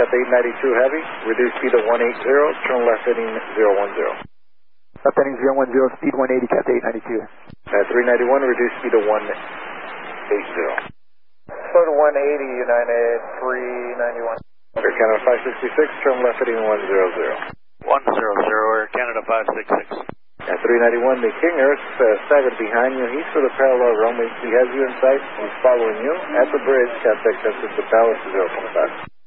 Cathay 892 Heavy, reduce speed to 180, turn left heading 010. Left heading 010, speed 180, Cathay 892. At 391, reduce speed to 180. Slow to 180, United 391. Air Canada 566, turn left heading 100. 100, Air Canada 566. At 391, the King Earth uh, staggered behind you. He's for the parallel runway. He has you in sight. He's following you. At the bridge, contact census the tower to 025.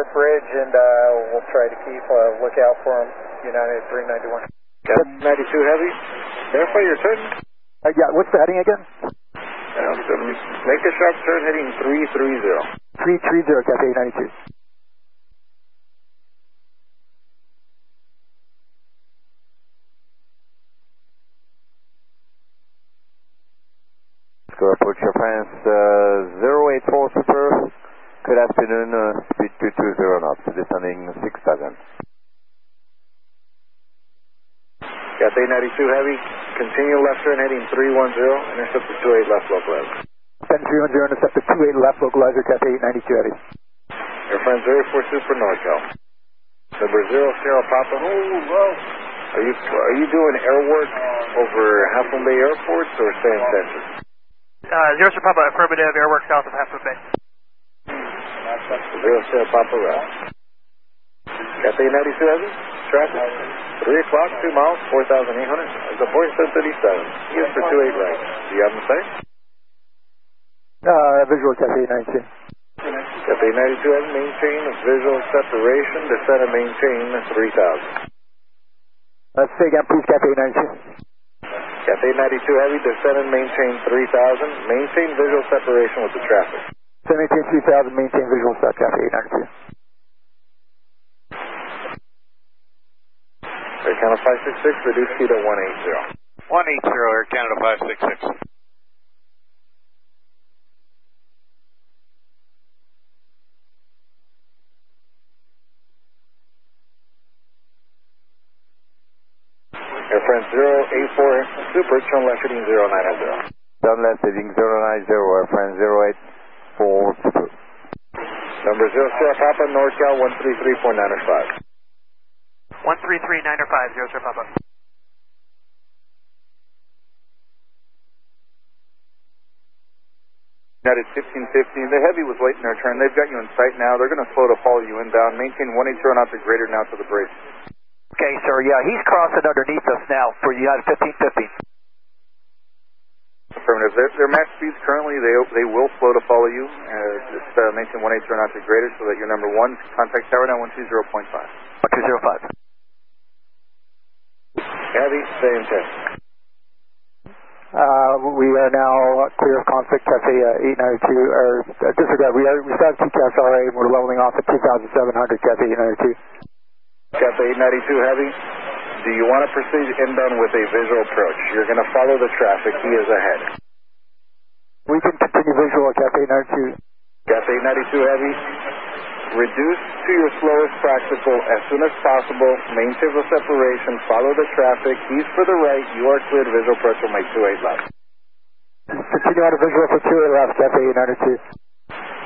All right, tower bridge, and uh, we'll try to keep a uh, lookout for them. United 391. Cathay 92 Heavy, verify your turn. Uh, yeah, what's the heading again? Um, so make a sharp turn heading 330. 330, Cathay 892. Go approach Air France, uh, 084 Super. Good afternoon, uh, speed 220 knots, descending 6000. Cathay 92 Heavy, continue left turn heading 310, intercept the 28 left localizer. Send 310, intercept the 28 left localizer, Cathay 892 Heavy. Air France 04 Super NorCal. Number 0 Sierra Papa. Oh, well. Are you, are you doing air work over Half Moon Bay Airport or San Sanchez? Uh, Zero Sierra Papa, affirmative, air work south of Half Moon Bay. Zero Sierra Papa route. Cathay 92 Heavy, traffic. 3 o'clock, 2 miles, 4,800. It's a Boeing 737. Use for 28 right. Do you have them say? Uh, visual Cathay 892. Cathay 92 Heavy, maintain visual separation, descend and maintain 3,000. Let's say again, please, Cathay 892. Cathay 92 Heavy, descend and maintain 3,000. Maintain visual separation with the traffic. So maintain 3000, maintain visual set, Cathay 892. Air Canada 566, reduce speed to 180. 180, Air Canada 566. Air France 084 Super, turn left heading 090. Turn left heading 090, Air France 084 Super. Number 0 Sierra Papa, NorCal 133495. 133905, Zero Sierra Papa. United 1515. The Heavy was waiting their turn. They've got you in sight now. They're going to slow to follow you inbound. Maintain 180 knots or greater now to the bridge. Okay, sir, yeah, he's crossing underneath us now for United 1515. Affirmative. Their, their max speeds currently, they they will slow to follow you. Uh, just uh, maintain 180 knots or greater so that you're number one. Contact tower now 120.5. 1205. Heavy, stay in test. Uh, we are now clear of conflict, Cathay uh, 892, or uh, disregard, we, are, we still have TCAS RA and we're leveling off at 2,700, Cathay 892. Cathay 892 Heavy, do you want to proceed inbound with a visual approach? You're going to follow the traffic. He is ahead. We can continue visual at Cathay 892. Cathay 892 Heavy, reduce to your slowest practical as soon as possible. Maintain the separation. Follow the traffic. He's for the right. You are cleared. Visual approach will make 28 left. Continue on a visual for 28 left, Cathay 892.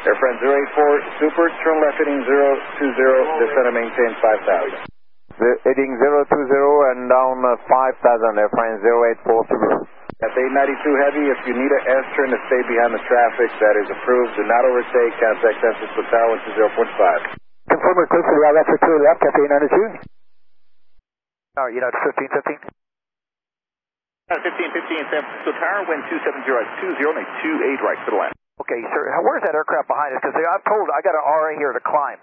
Air France 084 Super, turn left heading 020, descend and maintain 5,000. The heading 020 and down uh, 5000, Air France 084 Super. Cathay 892 Heavy, if you need an S turn to stay behind the traffic, that is approved. Do not overtake. Contact census with tower to 0.5. Confirm we're clear for the left for 28 left, Cathay 892. All right, United 1515. Uh, 1515 San Francisco Tower, wind 270 at 20, make 28 right to the left. Okay, sir, where's that aircraft behind us? Because I'm told I got an RA here to climb.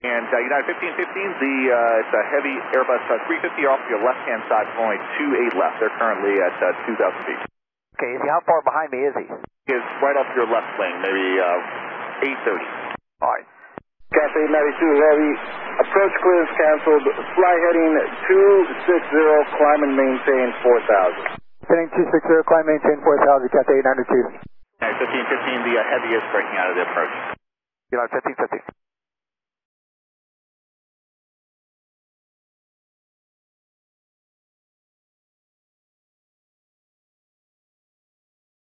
And uh, United 1515, the uh, it's a heavy Airbus uh, 350 off your left-hand side, only 28 left. They're currently at uh, 2,000 feet. Okay, is he, how far behind me is he? Is right off your left wing, maybe uh, 830. All right. Cathay 892 Heavy, approach clear is canceled. Fly heading 260, climb and maintain 4,000. Heading 260, climb maintain 4000, Cathay 892. United 1515, the uh, heavy is breaking out of the approach. United 1515.